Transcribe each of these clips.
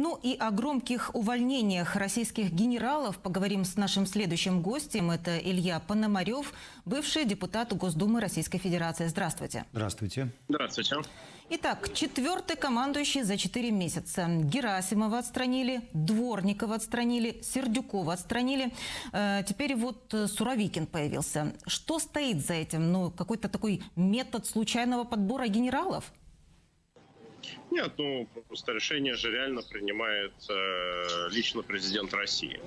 Ну и о громких увольнениях российских генералов поговорим с нашим следующим гостем. Это Илья Пономарев, бывший депутат Госдумы Российской Федерации. Здравствуйте. Здравствуйте. Здравствуйте. Итак, четвертый командующий за четыре месяца. Герасимова отстранили, Дворникова отстранили, Сердюкова отстранили. Э, теперь вот э, Суровикин появился. Что стоит за этим? Ну, какой-то такой метод случайного подбора генералов? Нет, ну просто решение же реально принимает э, лично президент России.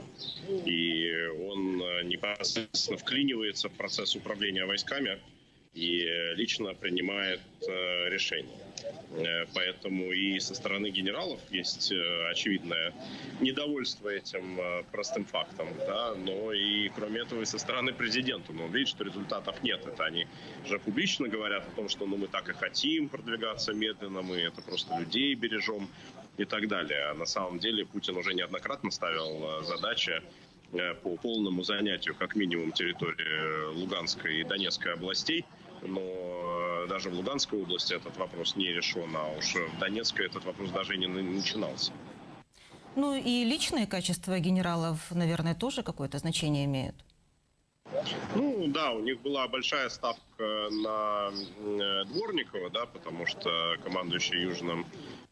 И он э, непосредственно вклинивается в процесс управления войсками и лично принимает э, решения. Э, поэтому и со стороны генералов есть э, очевидное недовольство этим э, простым фактом, да, но и кроме этого и со стороны президента. Но он видит, что результатов нет. Это они же публично говорят о том, что ну, мы так и хотим продвигаться медленно, мы это просто людей бережем и так далее. А на самом деле Путин уже неоднократно ставил задачи по полному занятию как минимум территории Луганской и Донецкой областей – но э, даже в Луганской области этот вопрос не решен, а уж в Донецкой этот вопрос даже не начинался. Ну и личные качества генералов, наверное, тоже какое-то значение имеют? Ну да, у них была большая ставка на э, Дворникова, да, потому что командующий Южным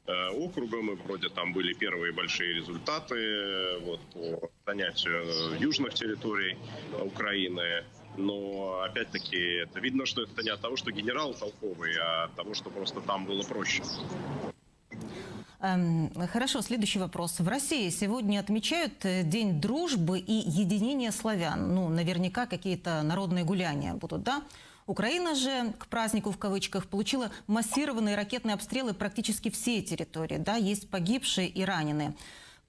э, округом, и вроде там были первые большие результаты вот, по занятию южных территорий Украины. Но, опять-таки, это видно, что это не от того, что генерал толковый, а от того, что просто там было проще. Эм, хорошо, следующий вопрос. В России сегодня отмечают э, День дружбы и единения славян. Ну, наверняка какие-то народные гуляния будут, да? Украина же к празднику в кавычках получила массированные ракетные обстрелы практически все территории. Да, есть погибшие и раненые.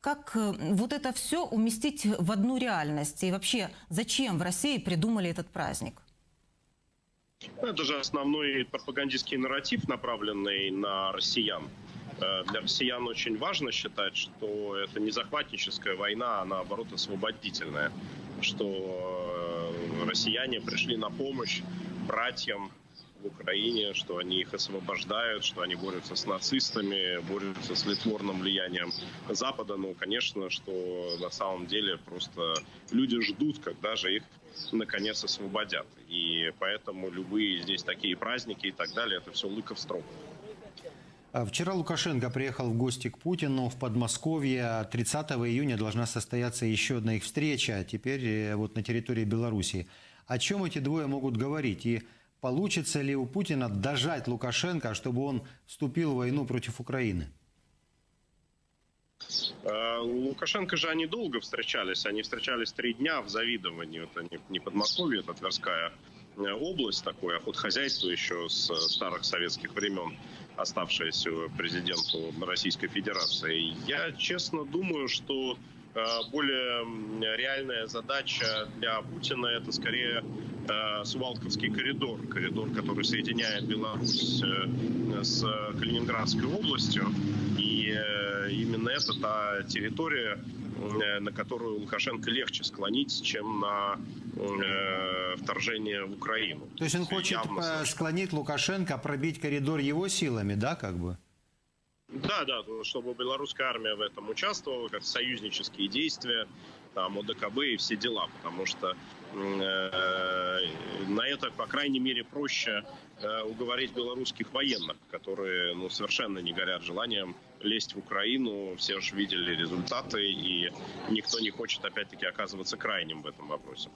Как э, вот это все уместить в одну реальность? И вообще, зачем в России придумали этот праздник? Ну, это же основной пропагандистский нарратив, направленный на россиян. Э, для россиян очень важно считать, что это не захватническая война, а наоборот освободительная. Что э, россияне пришли на помощь братьям, в Украине, что они их освобождают, что они борются с нацистами, борются с литворным влиянием Запада. Ну, конечно, что на самом деле просто люди ждут, когда же их наконец освободят. И поэтому любые здесь такие праздники и так далее, это все лыков строк. А вчера Лукашенко приехал в гости к Путину в Подмосковье. 30 июня должна состояться еще одна их встреча, теперь э, вот на территории Беларуси. О чем эти двое могут говорить? И Получится ли у Путина дожать Лукашенко, чтобы он вступил в войну против Украины? Э, Лукашенко же они долго встречались. Они встречались три дня в завидовании. Это не Подмосковье, это Тверская э, область такое, а хозяйство еще с старых советских времен, оставшееся президенту Российской Федерации. Я честно думаю, что Э, более реальная задача для Путина это скорее Сувалковский коридор, коридор, который соединяет Беларусь э, с Калининградской областью. И именно это та территория, на которую Лукашенко легче склонить, чем на вторжение в Украину. То есть он хочет Явно склонить Лукашенко, пробить коридор его силами, да, как бы? Да, да, чтобы белорусская армия в этом участвовала, как союзнические действия, там, ОДКБ и все дела, потому что э, на это, по крайней мере, проще э, уговорить белорусских военных, которые ну, совершенно не горят желанием лезть в Украину. Все же видели результаты, и никто не хочет, опять-таки, оказываться крайним в этом вопросе.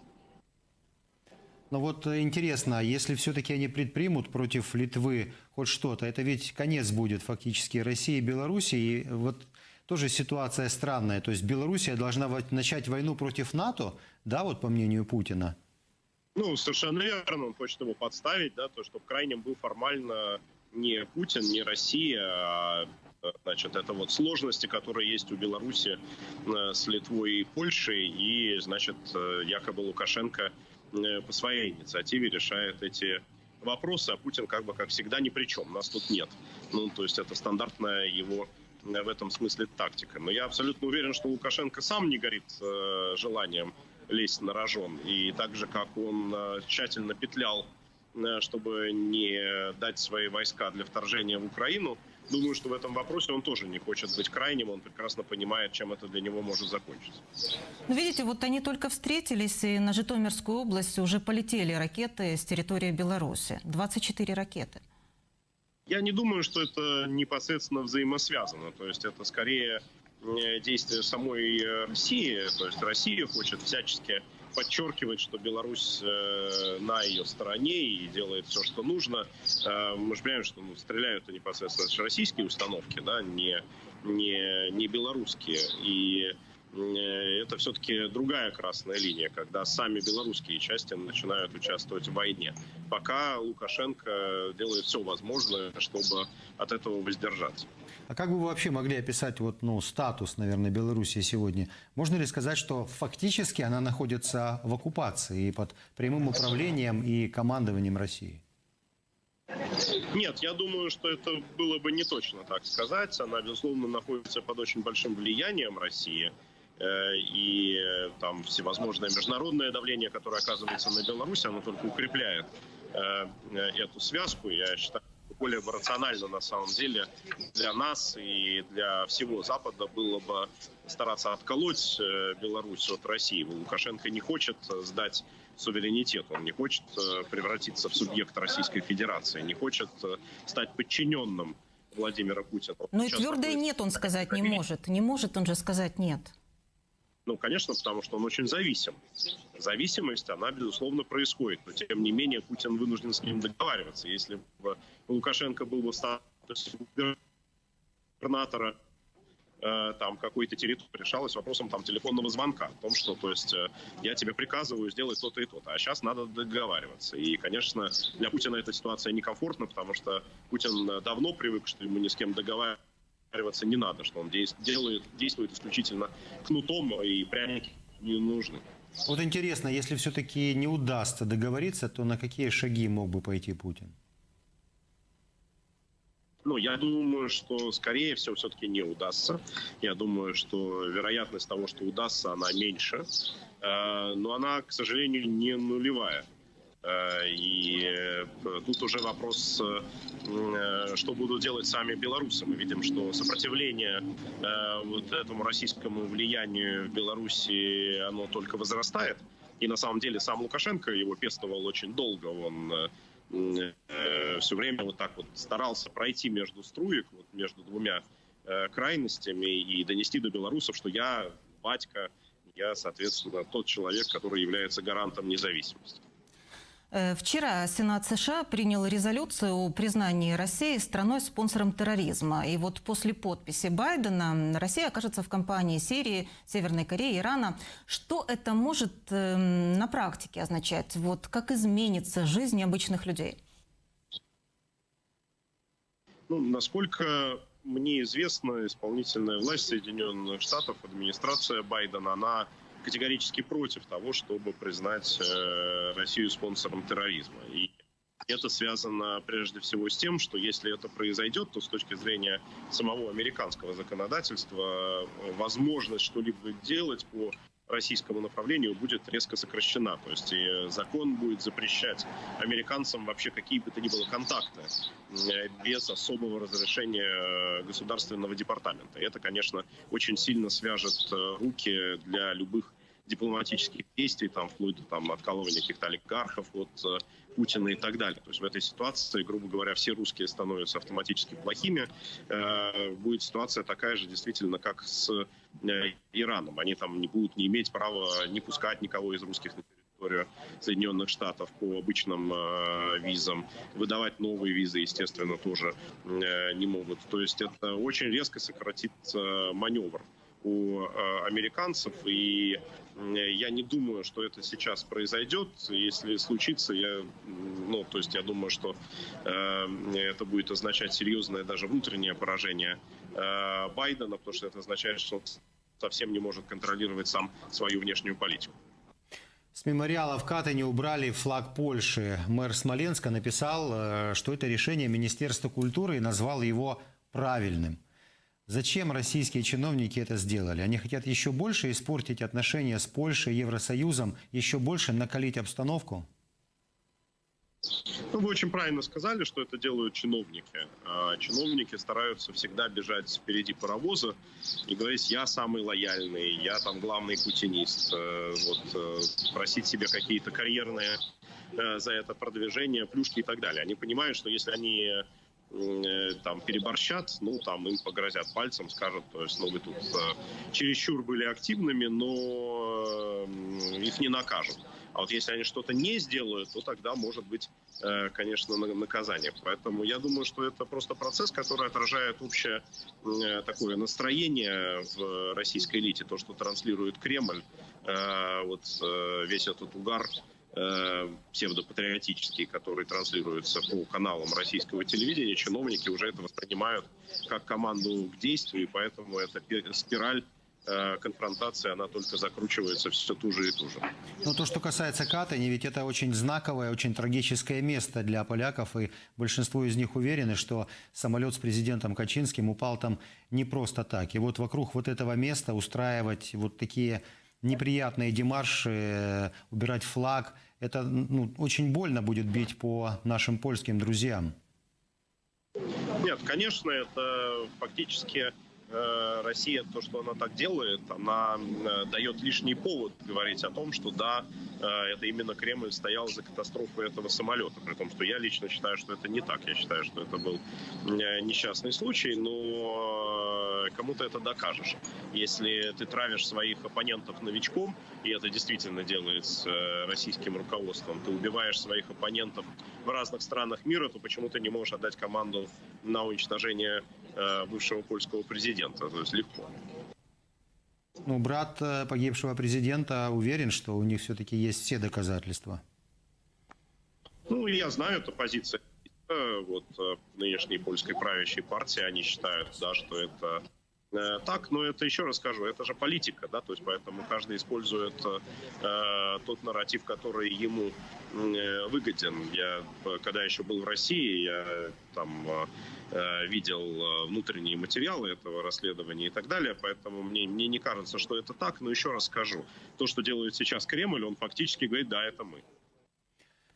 Но вот э, интересно, если все-таки они предпримут против Литвы хоть что-то, это ведь конец будет фактически России и Беларуси. И вот тоже ситуация странная. То есть Белоруссия должна начать войну против НАТО, да, вот по мнению Путина? Ну, совершенно верно. Он хочет его подставить, да, то, что в крайнем был формально не Путин, не Россия, а значит, это вот сложности, которые есть у Беларуси э, с Литвой и Польшей, и, значит, э, якобы Лукашенко Э, по своей инициативе решает эти вопросы, а Путин как бы, как всегда, ни при чем. Нас тут нет. Ну, то есть это стандартная его э, в этом смысле тактика. Но я абсолютно уверен, что Лукашенко сам не горит э, желанием лезть на рожон. И так же, как он э, тщательно петлял, э, чтобы не дать свои войска для вторжения в Украину, думаю, что в этом вопросе он тоже не хочет быть крайним, он прекрасно понимает, чем это для него может закончиться. Ну, видите, вот они только встретились, и на Житомирскую область уже полетели ракеты с территории Беларуси. 24 ракеты. Я не думаю, что это непосредственно взаимосвязано. То есть это скорее э, действие самой э, России. То есть Россия хочет всячески подчеркивать, что Беларусь э, на ее стороне и делает все, что нужно. Э, мы же понимаем, что ну, стреляют непосредственно российские установки, да, не, не, не белорусские. И это все-таки другая красная линия, когда сами белорусские части начинают участвовать в войне. Пока Лукашенко делает все возможное, чтобы от этого воздержаться. А как бы вы вообще могли описать вот, ну, статус, наверное, Белоруссии сегодня? Можно ли сказать, что фактически она находится в оккупации и под прямым управлением и командованием России? Нет, я думаю, что это было бы не точно так сказать. Она, безусловно, находится под очень большим влиянием России. Э, и э, там всевозможное международное давление, которое оказывается на Беларусь, оно только укрепляет э, эту связку. Я считаю, более бы рационально на самом деле для нас и для всего Запада было бы стараться отколоть Беларусь от России. Лукашенко не хочет сдать суверенитет, он не хочет превратиться в субъект Российской Федерации, не хочет стать подчиненным Владимира Путина. Ну и твердое нет он сказать не может. Не может он же сказать нет. Ну, конечно, потому что он очень зависим. Зависимость, она, безусловно, происходит. Но, тем не менее, Путин вынужден с ним договариваться. Если бы Лукашенко был бы в статусе губернатора э, там какой-то территории решалось вопросом там телефонного звонка о том, что, то есть, э, я тебе приказываю сделать то-то и то-то, а сейчас надо договариваться. И, конечно, для Путина эта ситуация некомфортна, потому что Путин давно привык, что ему ни с кем договариваться договариваться не надо, что он делает, действует исключительно кнутом, и пряники не нужны. Вот интересно, если все-таки не удастся договориться, то на какие шаги мог бы пойти Путин? Ну, я думаю, что, скорее всего, все-таки не удастся. Я думаю, что вероятность того, что удастся, она меньше. Э, но она, к сожалению, не нулевая. Э, и э, тут уже вопрос, э, что будут делать сами белорусы. Мы видим, что сопротивление вот этому российскому влиянию в Беларуси, оно только возрастает. И на самом деле сам Лукашенко его пестовал очень долго. Он все время вот так вот старался пройти между струек, вот между двумя крайностями и донести до белорусов, что я батька, я, соответственно, тот человек, который является гарантом независимости. Э, вчера Сенат США принял резолюцию о признании России страной-спонсором терроризма. И вот после подписи Байдена Россия окажется в компании Сирии, Северной Кореи, Ирана. Что это может э, на практике означать? Вот как изменится жизнь обычных людей? Ну, насколько мне известно, исполнительная власть Соединенных Штатов, администрация Байдена, она категорически против того, чтобы признать э, Россию спонсором терроризма. И это связано прежде всего с тем, что если это произойдет, то с точки зрения самого американского законодательства э, возможность что-либо делать по российскому направлению будет резко сокращена. То есть и закон будет запрещать американцам вообще какие бы то ни было контакты э, без особого разрешения государственного департамента. И это, конечно, очень сильно свяжет руки для любых дипломатических действий, там, вплоть до там, откалывания каких-то олигархов от э, Путина и так далее. То есть в этой ситуации, грубо говоря, все русские становятся автоматически плохими. Э, будет ситуация такая же действительно, как с э, Ираном. Они там не будут не иметь права не пускать никого из русских на территорию Соединенных Штатов по обычным э, визам. Выдавать новые визы, естественно, тоже э, не могут. То есть это очень резко сократит э, маневр у э, американцев, и я не думаю, что это сейчас произойдет. Если случится, я, ну, то есть я думаю, что э, это будет означать серьезное даже внутреннее поражение э, Байдена, потому что это означает, что он совсем не может контролировать сам свою внешнюю политику. С мемориала в Катане убрали флаг Польши. Мэр Смоленска написал, э, что это решение Министерства культуры и назвал его правильным. Зачем российские чиновники это сделали? Они хотят еще больше испортить отношения с Польшей, Евросоюзом, еще больше накалить обстановку? Ну, вы очень правильно сказали, что это делают чиновники. А, чиновники стараются всегда бежать впереди паровоза и говорить, я самый лояльный, я там главный путинист. Э, вот, э, просить себе какие-то карьерные э, за это продвижение, плюшки и так далее. Они понимают, что если они там переборщат, ну, там им погрозят пальцем, скажут, то есть, ну, вы тут э, чересчур были активными, но э, их не накажут. А вот если они что-то не сделают, то тогда может быть, э, конечно, наказание. Поэтому я думаю, что это просто процесс, который отражает общее э, такое настроение в российской элите. То, что транслирует Кремль, э, вот весь этот угар псевдопатриотический, который транслируется по каналам российского телевидения, чиновники уже это воспринимают как команду к действию, и поэтому эта спираль Э, конфронтация, она только закручивается все туже и туже. Но то, что касается Катани, ведь это очень знаковое, очень трагическое место для поляков, и большинство из них уверены, что самолет с президентом Качинским упал там не просто так. И вот вокруг вот этого места устраивать вот такие неприятные демарши, э, убирать флаг, это ну, очень больно будет бить по нашим польским друзьям. Нет, конечно, это фактически Э, Россия, то, что она так делает, она э, дает лишний повод говорить о том, что да, э, это именно Кремль стоял за катастрофой этого самолета. При том, что я лично считаю, что это не так. Я считаю, что это был несчастный случай, но кому-то это докажешь. Если ты травишь своих оппонентов новичком, и это действительно делает с российским руководством, ты убиваешь своих оппонентов в разных странах мира, то почему ты не можешь отдать команду на уничтожение Э, бывшего польского президента. То есть легко. Ну, брат э, погибшего президента уверен, что у них все-таки есть все доказательства. Ну, я знаю, это позиция вот э, нынешней польской правящей партии. Они считают, да, что это Э, так, но это еще раз скажу, это же политика, да, то есть поэтому каждый использует э, тот нарратив, который ему э, выгоден. Я, когда еще был в России, я там э, видел э, внутренние материалы этого расследования и так далее, поэтому мне, мне не кажется, что это так, но еще раз скажу, то, что делает сейчас Кремль, он фактически говорит, да, это мы.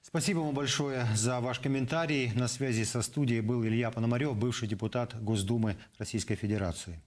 Спасибо вам большое за ваш комментарий. На связи со студией был Илья Пономарев, бывший депутат Госдумы Российской Федерации.